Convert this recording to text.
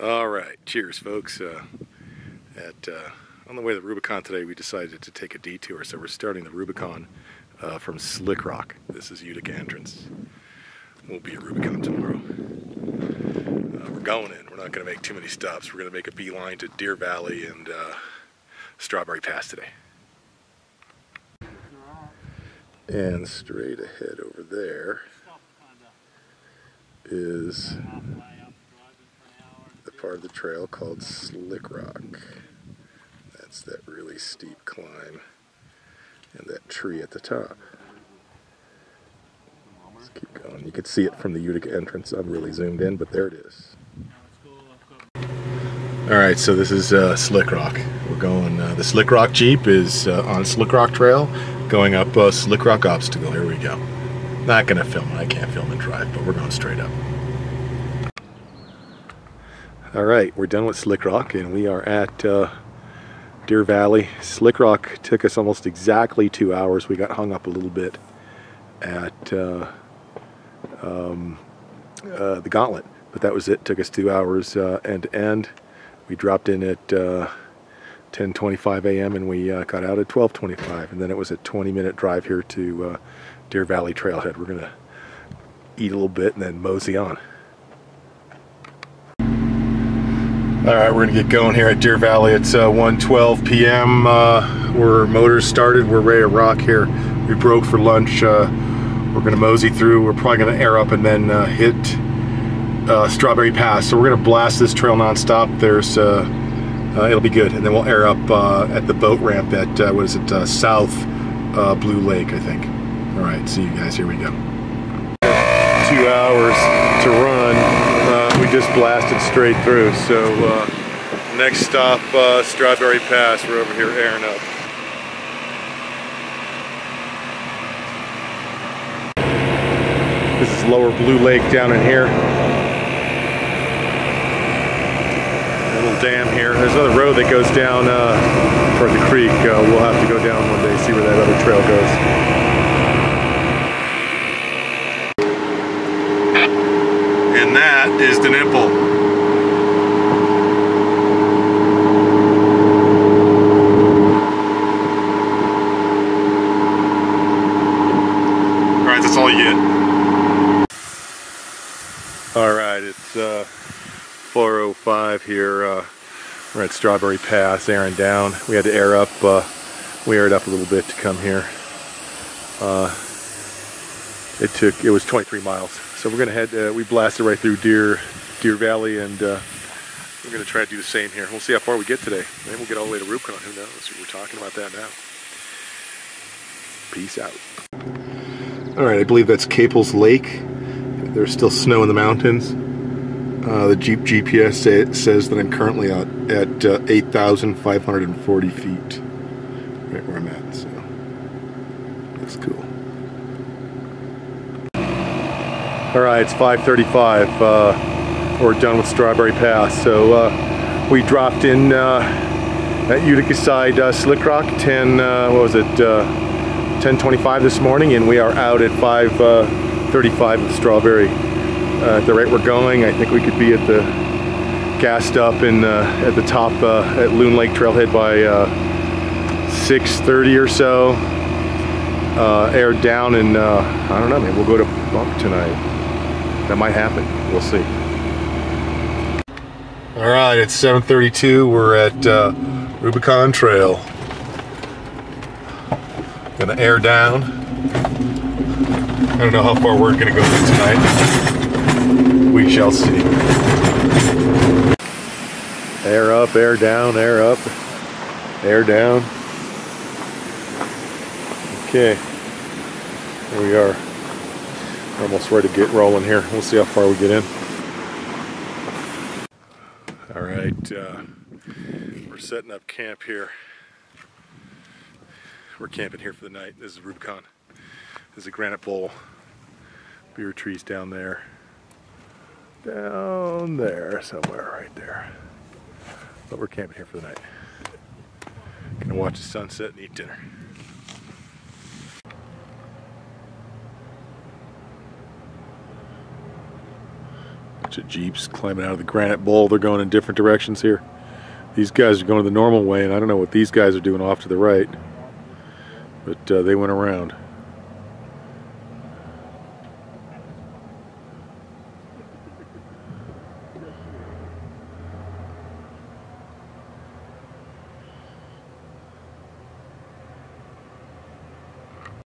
All right, cheers, folks. Uh, at uh, on the way to the Rubicon today, we decided to take a detour, so we're starting the Rubicon uh, from Slick Rock. This is Utica entrance. We'll be at Rubicon tomorrow. Uh, we're going in. We're not going to make too many stops. We're going to make a beeline to Deer Valley and uh, Strawberry Pass today. And straight ahead over there is part of the trail called Slick Rock. That's that really steep climb and that tree at the top. Let's keep going. You can see it from the Utica entrance. I'm really zoomed in, but there it is. All right, so this is uh, Slick Rock. We're going, uh, the Slick Rock Jeep is uh, on Slick Rock Trail going up uh, Slick Rock Obstacle. Here we go. Not going to film it. I can't film and drive, but we're going straight up. All right, we're done with Slick Rock and we are at uh, Deer Valley. Slick Rock took us almost exactly two hours. We got hung up a little bit at uh, um, uh, the Gauntlet, but that was it. Took us two hours uh, end to end. We dropped in at 10:25 a.m. and we uh, got out at 12:25, and then it was a 20-minute drive here to uh, Deer Valley Trailhead. We're gonna eat a little bit and then mosey on. All right, we're gonna get going here at Deer Valley. It's uh, 1:12 p.m. Uh, we're motors started. We're ready to rock here. We broke for lunch. Uh, we're gonna mosey through. We're probably gonna air up and then uh, hit uh, Strawberry Pass. So we're gonna blast this trail nonstop. There's uh, it'll be good, and then we'll air up at the boat ramp at what is it? South Blue Lake, I think. All right, see you guys. Here we go. Two hours to run we just blasted straight through. So uh, next stop, uh, Strawberry Pass. We're over here airing up. This is Lower Blue Lake down in here. Little dam here. There's another road that goes down uh, toward the creek. Uh, we'll have to go down one day, see where that other trail goes. and that is the nipple. Alright, that's all you get. Alright, it's uh, 4.05 here. Uh, we're at Strawberry Pass, airing down. We had to air up, uh, we aired up a little bit to come here. Uh, it took, it was 23 miles. So we're gonna head, uh, we blasted right through Deer, Deer Valley and uh, we're gonna try to do the same here. We'll see how far we get today. Maybe we'll get all the way to Rubicon, who knows? We're talking about that now. Peace out. All right, I believe that's Caples Lake. There's still snow in the mountains. Uh, the Jeep GPS say, says that I'm currently at, at uh, 8,540 feet, right where I'm at, so that's cool. All right, it's 5:35. Uh, we're done with Strawberry Pass, so uh, we dropped in uh, at Utica side uh, Slick Rock 10. Uh, what was it? 10:25 uh, this morning, and we are out at 5:35 with Strawberry. Uh, at the rate we're going, I think we could be at the gassed up in uh, at the top uh, at Loon Lake Trailhead by 6:30 or so. aired down, and I don't know. Maybe we'll go to Bump tonight that might happen. We'll see. All right, it's 7:32. We're at uh, Rubicon Trail. Gonna air down. I don't know how far we're gonna go tonight. We shall see. Air up, air down, air up, air down. Okay, here we are almost ready to get rolling here. We'll see how far we get in. All right, uh, we're setting up camp here. We're camping here for the night. This is Rubicon. This is a granite bowl. Beer trees down there. Down there, somewhere right there. But we're camping here for the night. Gonna watch the sunset and eat dinner. Bunch of Jeeps climbing out of the granite bowl. They're going in different directions here. These guys are going the normal way, and I don't know what these guys are doing off to the right. But uh, they went around.